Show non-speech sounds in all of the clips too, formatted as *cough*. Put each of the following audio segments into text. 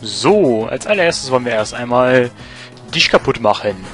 So, als allererstes wollen wir erst einmal dich kaputt machen.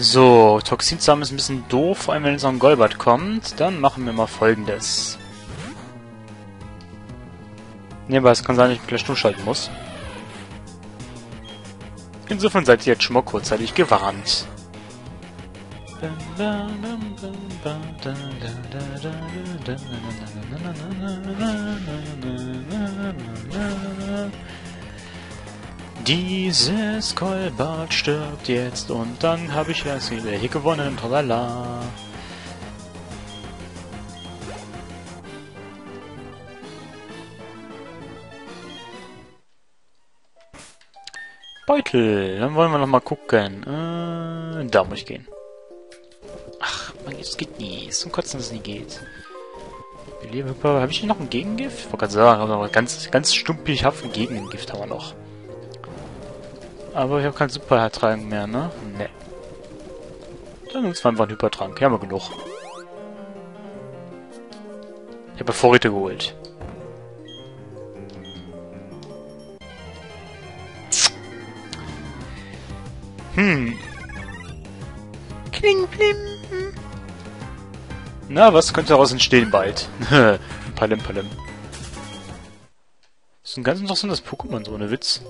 So, Toxinsamen ist ein bisschen doof, vor allem wenn jetzt noch ein Golbert kommt. Dann machen wir mal folgendes. Ne, aber es kann sein, dass ich gleich stummschalten muss. Insofern seid ihr jetzt schon mal kurzzeitig gewarnt. Dieses Kolbart stirbt jetzt und dann habe ich erst wieder hier gewonnen. Tralala. Beutel. Dann wollen wir noch mal gucken. Äh, da muss ich gehen. Das geht nie. Ist zum Kotzen, dass es nie geht. Habe ich hier noch ein Gegengift? Ich wollte gerade sagen, aber ganz, ganz stumpfhaft Gegengift haben wir noch. Aber ich habe keinen Supertrank mehr, ne? Ne. Dann uns einfach einen Hypertrank. Hier haben wir genug. Ich habe Vorräte geholt. Hm. Kling, plim. Na, was könnte daraus entstehen bald? *laughs* palim, palim. Das ist ein ganz interessantes Pokémon, so ohne Witz.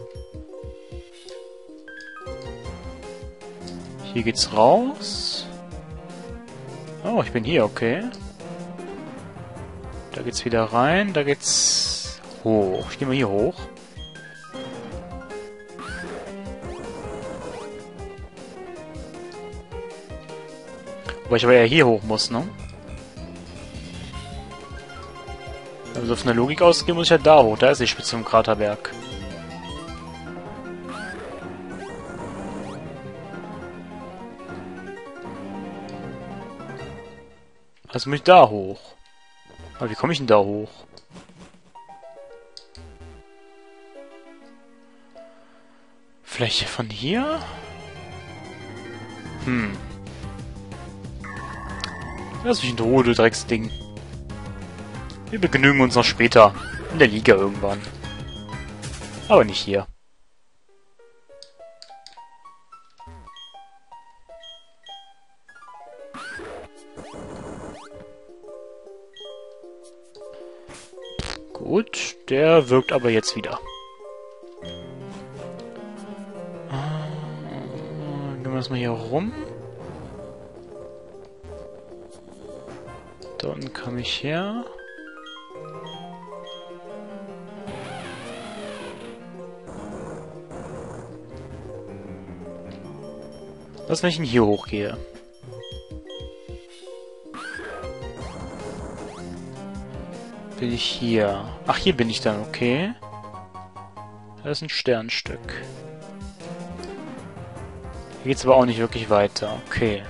Hier geht's raus. Oh, ich bin hier, okay. Da geht's wieder rein, da geht's hoch. Ich gehe mal hier hoch. Wobei ich aber eher hier hoch muss, ne? Also von der Logik ausgehen muss ich ja da hoch. Da ist die Spitze vom Kraterberg. Also muss ich da hoch. Aber wie komme ich denn da hoch? Vielleicht von hier? Hm. Lass mich in Ruhe, du Drecksding. Wir begnügen uns noch später. In der Liga irgendwann. Aber nicht hier. Gut, der wirkt aber jetzt wieder. Äh, gehen wir das mal hier rum. Da unten kam ich her. Was, wenn ich hier hochgehe? Bin ich hier? Ach, hier bin ich dann, okay. Da ist ein Sternstück. Hier geht's aber auch nicht wirklich weiter. Okay.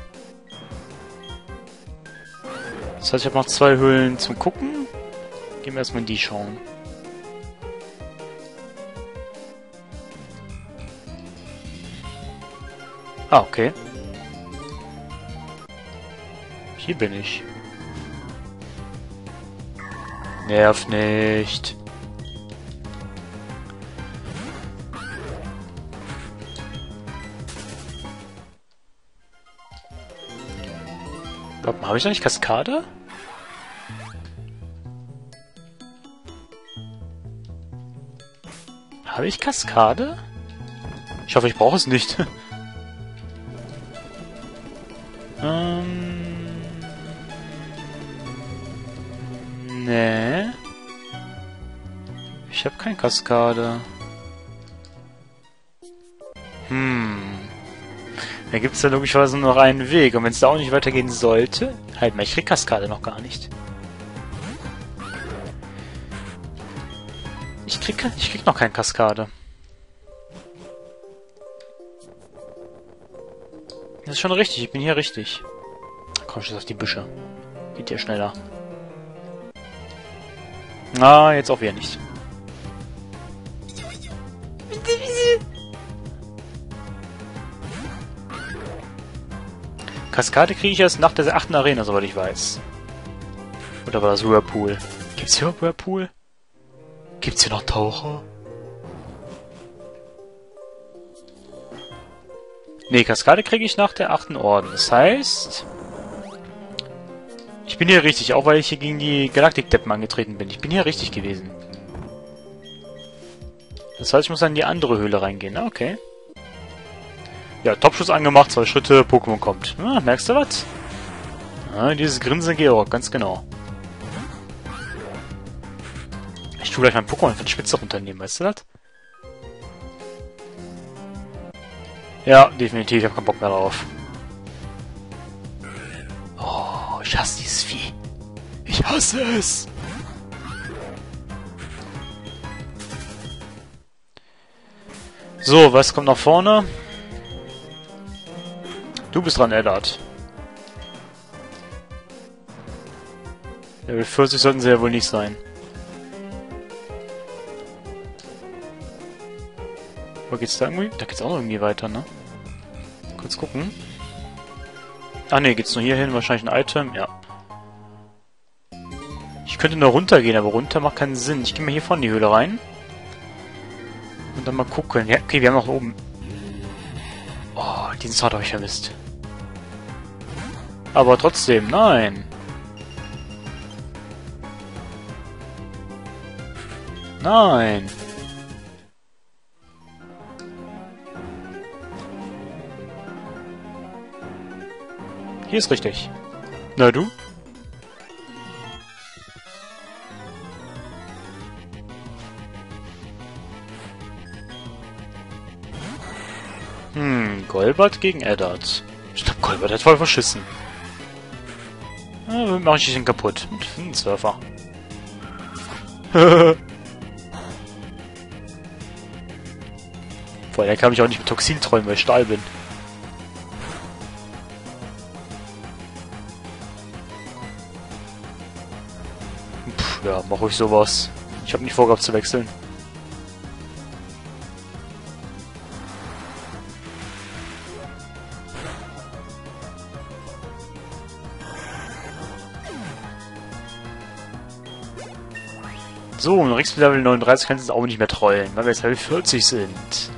Das heißt, ich habe noch zwei Höhlen zum Gucken. Gehen wir erstmal in die schauen. Ah, okay. Hier bin ich. Nerv nicht. Habe ich noch nicht Kaskade? Habe ich Kaskade? Ich hoffe, ich brauche es nicht. *laughs* Kaskade. Hm. Da gibt es ja logischerweise nur noch einen Weg. Und wenn es da auch nicht weitergehen sollte... Halt mal, ich krieg Kaskade noch gar nicht. Ich krieg, ich krieg noch keine Kaskade. Das ist schon richtig, ich bin hier richtig. Komm schon auf die Büsche. Geht hier schneller. Na, jetzt auch wieder nicht. Kaskade kriege ich erst nach der 8. Arena, soweit ich weiß. Oder war das Whirlpool? Gibt's hier überhaupt Whirlpool? Gibt's hier noch Taucher? Nee, Kaskade kriege ich nach der achten Orden. Das heißt... Ich bin hier richtig, auch weil ich hier gegen die Galaktik-Deppen angetreten bin. Ich bin hier richtig gewesen. Das heißt, ich muss dann in die andere Höhle reingehen. Ah, okay. Ja, Topschuss angemacht, zwei Schritte, Pokémon kommt. Ah, merkst du was? Ah, dieses Grinsen Georg, ganz genau. Ich tue gleich mein Pokémon von Spitze runternehmen, weißt du das? Ja, definitiv, ich hab keinen Bock mehr drauf. Oh, ich hasse dieses Vieh. Ich hasse es. So, was kommt nach vorne? Du bist dran, Eddard. Level 40 sollten sie ja wohl nicht sein. Wo geht's da irgendwie? Da geht's auch noch irgendwie weiter, ne? Kurz gucken. Ah ne, geht's nur hier hin? Wahrscheinlich ein Item? Ja. Ich könnte nur runtergehen, aber runter macht keinen Sinn. Ich gehe mal hier vorne in die Höhle rein. Und dann mal gucken. Ja, okay, wir haben noch oben. Diesen Sound habe ich vermisst. Aber trotzdem, nein. Nein. Hier ist richtig. Na du? Golbert gegen Eddard. Ich glaube, Golbert hat voll verschissen. Ja, mach ich ihn kaputt. Mit einem Surfer. *laughs* Vorher kann ich auch nicht mit Toxin träumen, weil ich Stahl bin. Puh, ja, mach ich sowas. Ich habe nicht vorgehabt zu wechseln. So, und Rix Level 39 kannst du jetzt auch nicht mehr trollen, weil wir jetzt Level 40 sind.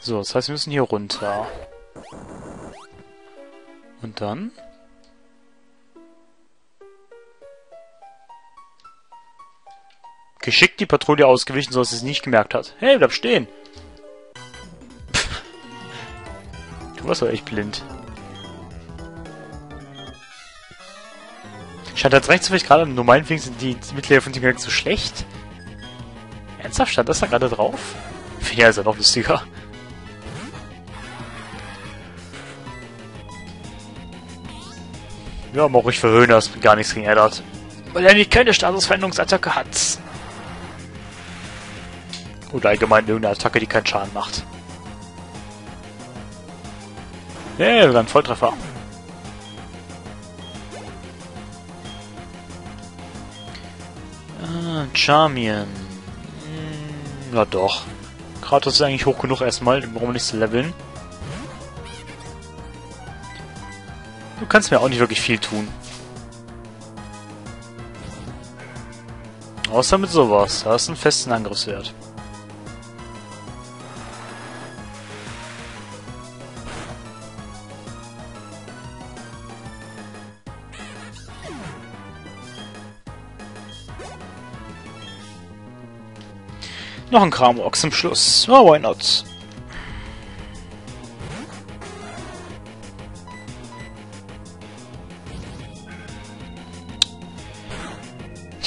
So, das heißt, wir müssen hier runter. Und dann? Geschickt die Patrouille ausgewichen, so dass sie es nicht gemerkt hat. Hey, bleib stehen! Warst doch echt blind. Stand da rechts vielleicht gerade am normalen Weg sind die Mitglieder von gar nicht so schlecht? Ernsthaft, stand das da gerade drauf? Finde ich also noch lustiger. Ja, mach ruhig verhöhnen, dass gar nichts gegen Eddard. Weil er nicht keine Statusveränderungsattacke hat. Oder allgemein irgendeine Attacke, die keinen Schaden macht. Yeah, sogar ein Volltreffer. Ah, Charmian. Hm, ja doch. Kratos ist eigentlich hoch genug erstmal, warum wir nicht zu leveln. Du kannst mir auch nicht wirklich viel tun. Außer mit sowas. Da hast einen festen Angriffswert. Noch ein Kram zum Schluss. Oh, why not?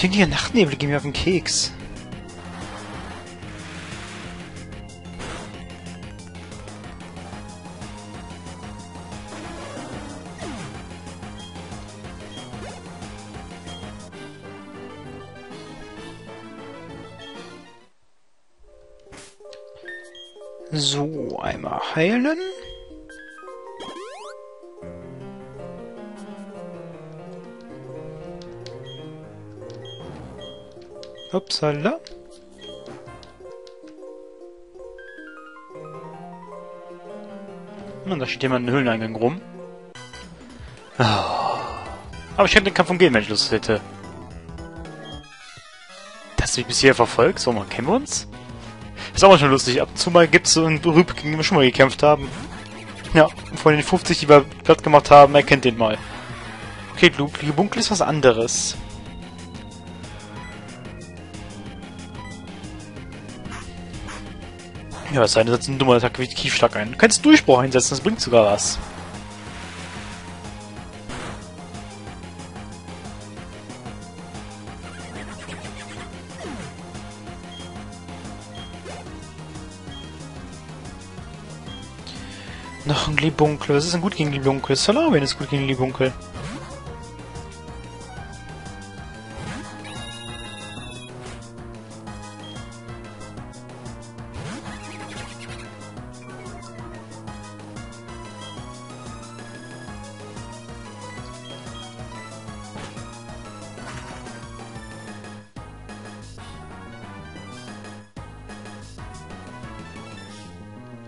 Die Nachtnebel gehen mir auf den Keks. So, einmal heilen. Upsala. Und da steht jemand im Höhleneingang rum. Oh. Aber ich hätte den Kampf umgehen, wenn ich Lust hätte. Dass du mich bis hier verfolgt? So, mal kennen wir uns? Ist auch schon lustig. Ab und zu mal gibt es so einen Rüb, gegen den wir schon mal gekämpft haben. Ja, von den 50, die wir platt gemacht haben, er kennt den mal. Okay, Blutige Bunkel ist was anderes. Ja, es sei denn, setzt ein dummer Attacke wie Kiefschlag ein. Du kannst Durchbruch einsetzen, das bringt sogar was. Libunkel. Was ist denn gut gegen Libunkel? Salamien ist gut gegen Libunkel.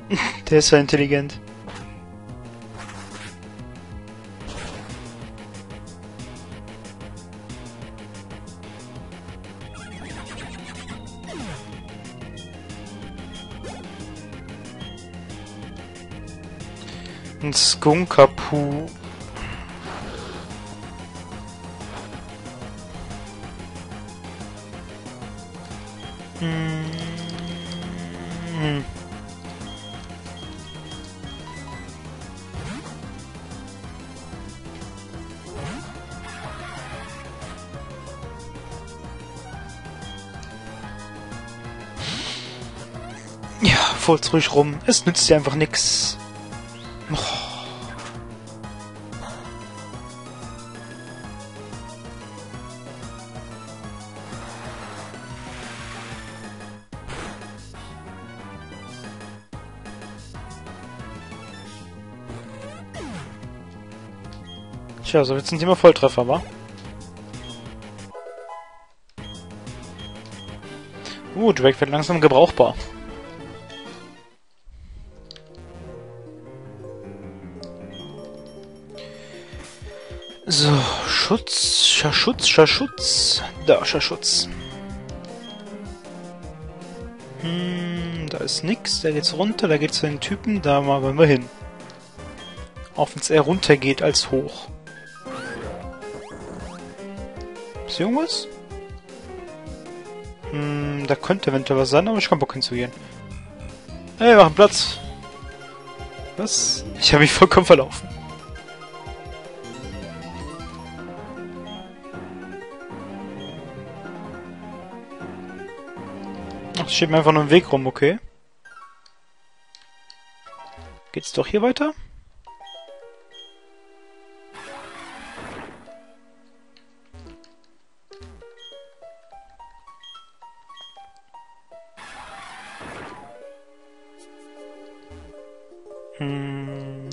*laughs* Der ist ja intelligent. Hm. Ja, voll's ruhig rum. Es nützt dir einfach nix. Tja, so jetzt sind immer Volltreffer, wa? Uh, Drake wird langsam gebrauchbar. So, Schutz, Schaschutz, Schaschutz. Da, Schaschutz. Hm, da ist nix. Da geht's runter, da geht's zu den Typen, da wollen wir hin. Auch wenn es eher runter geht als hoch. Ist hier irgendwas? Hm, da könnte eventuell was sein, aber ich kann Bock hinzugehen. Hey, machen Platz! Was? Ich habe mich vollkommen verlaufen. Ach, steht mir einfach nur im Weg rum, okay. Geht's doch hier weiter? Hm.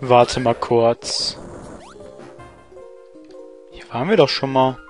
Warte mal kurz. Hier waren wir doch schon mal.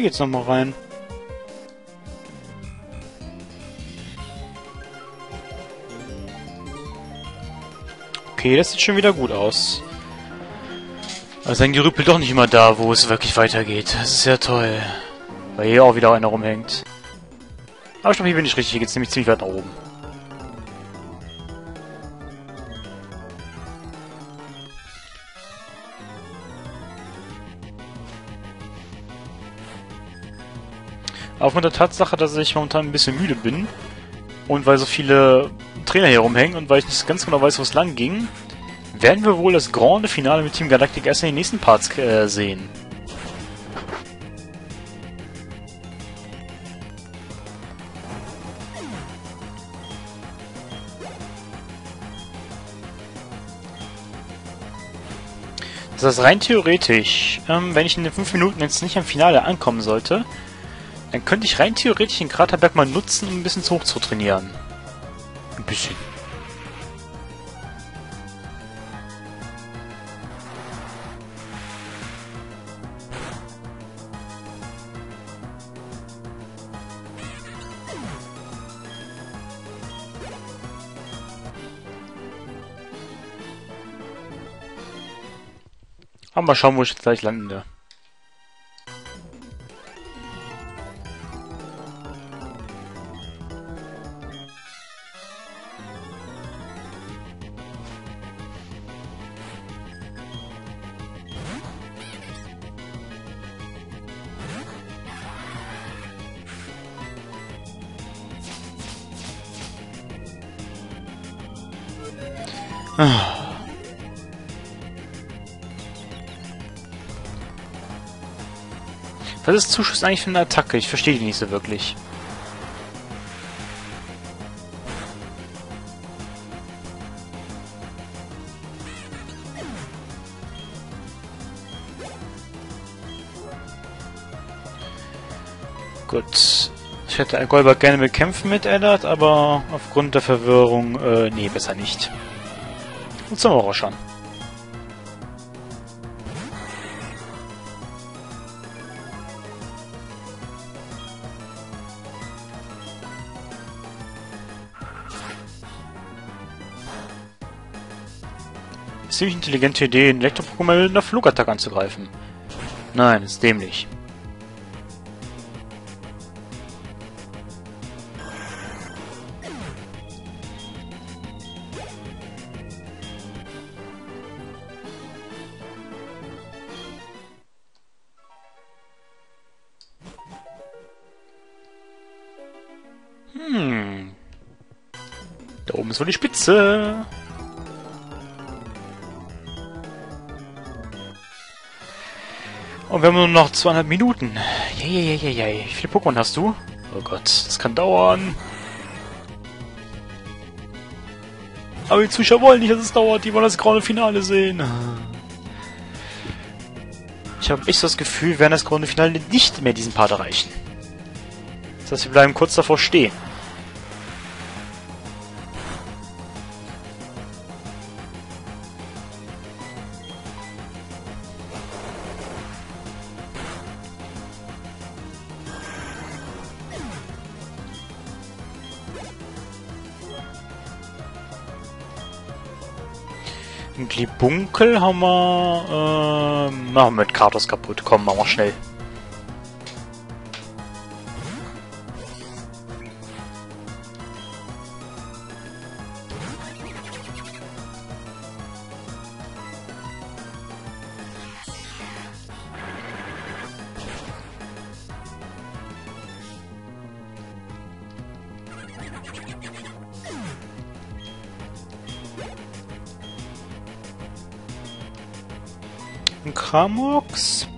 Hier geht's nochmal rein. Okay, das sieht schon wieder gut aus. Also hängt die Rüppel doch nicht immer da, wo es wirklich weitergeht. Das ist ja toll. Weil hier auch wieder einer rumhängt. Aber ich glaube, hier bin ich richtig. Hier geht's nämlich ziemlich weit nach oben. Aufgrund der Tatsache, dass ich momentan ein bisschen müde bin und weil so viele Trainer hier rumhängen und weil ich nicht ganz genau weiß, wo es lang ging, werden wir wohl das grande Finale mit Team Galactic erst in den nächsten Parts äh, sehen. Das heißt, rein theoretisch, ähm, wenn ich in den 5 Minuten jetzt nicht am Finale ankommen sollte, dann könnte ich rein theoretisch den Kraterberg mal nutzen, um ein bisschen hoch zu trainieren. Ein bisschen. Aber mal schauen, wo ich jetzt gleich lande. Ah. Was ist Zuschuss eigentlich für eine Attacke? Ich verstehe die nicht so wirklich. Gut. Ich hätte Golbert gerne bekämpfen mit Eddard, aber aufgrund der Verwirrung, äh, nee, besser nicht. Und zum Horror schon. Ziemlich intelligente Idee, einen Elektro-Pokémon mit einer Flugattacke anzugreifen. Nein, ist dämlich. Da oben ist wohl die Spitze. Und wir haben nur noch 200 Minuten. Jei, Wie viele Pokémon hast du? Oh Gott, das kann dauern. Aber die Zuschauer wollen nicht, dass es dauert. Die wollen das graue Finale sehen. Ich habe echt das Gefühl, wir werden das graue Finale nicht mehr diesen Part erreichen. Das heißt, wir bleiben kurz davor stehen. Die Bunkel haben wir, äh, machen wir mit Kratos kaputt. Komm, machen wir schnell. Ein Kramox.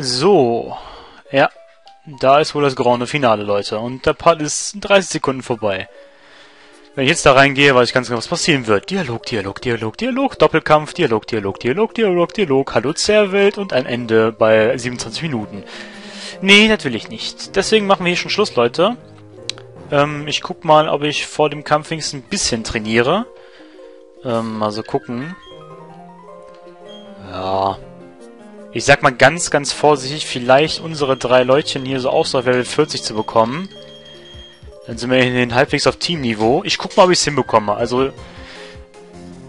So. Ja. Da ist wohl das graue Finale, Leute. Und der Part ist 30 Sekunden vorbei. Wenn ich jetzt da reingehe, weiß ich ganz genau, was passieren wird. Dialog, Dialog, Dialog, Dialog, Doppelkampf, Dialog, Dialog, Dialog, Dialog, Dialog, Hallo Zerrwelt und ein Ende bei 27 Minuten. Nee, natürlich nicht. Deswegen machen wir hier schon Schluss, Leute. Ähm, ich guck mal, ob ich vor dem Kampf wenigstens ein bisschen trainiere. Ähm, also gucken. Ja, ich sag mal ganz, ganz vorsichtig, vielleicht unsere drei Leutchen hier so auch so auf Level 40 zu bekommen. Dann sind wir in den halbwegs auf Teamniveau. Ich guck mal, ob ich es hinbekomme. Also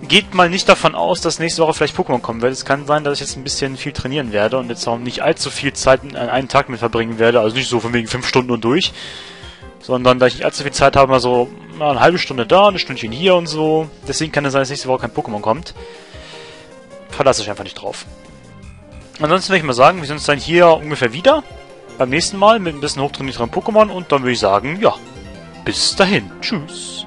geht mal nicht davon aus, dass nächste Woche vielleicht Pokémon kommen wird. Es kann sein, dass ich jetzt ein bisschen viel trainieren werde und jetzt auch nicht allzu viel Zeit an einem Tag mit verbringen werde. Also nicht so von wegen fünf Stunden und durch. Sondern da ich nicht allzu viel Zeit habe, mal so eine halbe Stunde da, eine Stündchen hier und so. Deswegen kann es sein, dass nächste Woche kein Pokémon kommt. Verlasse ich einfach nicht drauf. Ansonsten würde ich mal sagen, wir sind uns dann hier ungefähr wieder. Beim nächsten Mal mit ein bisschen hochtrainierteren Pokémon. Und dann würde ich sagen, ja, bis dahin. Tschüss.